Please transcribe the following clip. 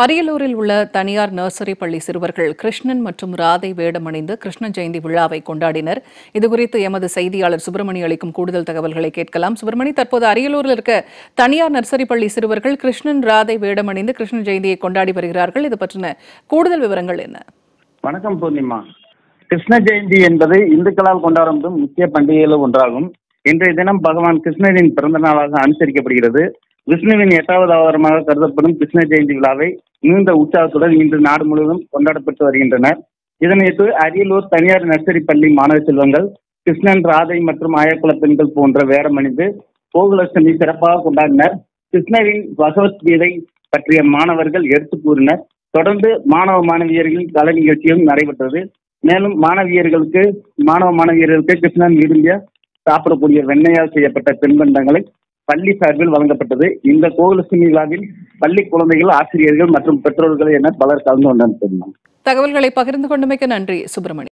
அரியலூரில் உள்ள தனியார் நர்சரி பள்ளி சிறுவர்கள் கிருஷ்ணன் மற்றும் ராதை வேடமணிந்து கிருஷ்ண ஜெயந்தி விழாவை கொண்டாடினர். இதுகுறித்து எமது செய்தியாளர் சுப்பிரமணி அளிக்கும் கூடுதல் தகவல்களை கேட்கலாம். சுப்பிரமணி தற்போது அரியலூரில் இருக்க தனியார் நர்சரி பள்ளி சிறுவர்கள் கிருஷ்ணன் ராதை வேடமணிந்து கிருஷ்ண ஜெயந்தியை கொண்டாடி வருகிறார்கள். இது பற்றின கூடுதல் விவரங்கள் என்ன? வணக்கம் பூர்ணிமா. கிருஷ்ண ஜெயந்தி என்பது இந்துக்களால் கொண்டாடும் முக்கிய பண்டிகைகளில் ஒன்றாகும். இன்றைய தினம் பகவான் கிருஷ்ணரின் பிறந்த நாளாக அனுசரிக்கப்படுகிறது. விஷ்ணுவின் எட்டாவது அவதாரமாக கருதப்படும் கிருஷ்ண ஜெயந்தி விழாவை மிகுந்த உற்சாகத்துடன் இன்று நாடு முழுவதும் கொண்டாடப்பட்டு வருகின்றனர். இதனையொட்டு அரியலூர் தனியார் நர்சரி பள்ளி மாணவ செல்வங்கள் கிருஷ்ணன் ராதை மற்றும் ஆயக்குல பெண்கள் போன்ற வேடமணிந்து கோகுலட்சுமி சிறப்பாக கொண்டாடினர். கிருஷ்ணரின் பகவத்கீதை பற்றிய மாணவர்கள் எடுத்து கூறினர். தொடர்ந்து மாணவ மாணவியர்களின் கலை நிகழ்ச்சியும் நடைபெற்றது. மேலும் மாணவியர்களுக்கு மாணவ மாணவியர்களுக்கு கிருஷ்ணன் விரும்பிய சாப்பிடக்கூடிய வெண்ணையால் செய்யப்பட்ட தின்பண்டங்களை பள்ளி சார்பில் வழங்கப்பட்டது. இந்த கோகுலட்சுமி விழாவில் பள்ளி குழந்தைகள் ஆசிரியர்கள் மற்றும் பெற்றோர்கள் என பலர் கலந்து கொண்டனர். தகவல்களை பகிர்ந்து கொண்டமைக்கு நன்றி. சுப்பிரமணி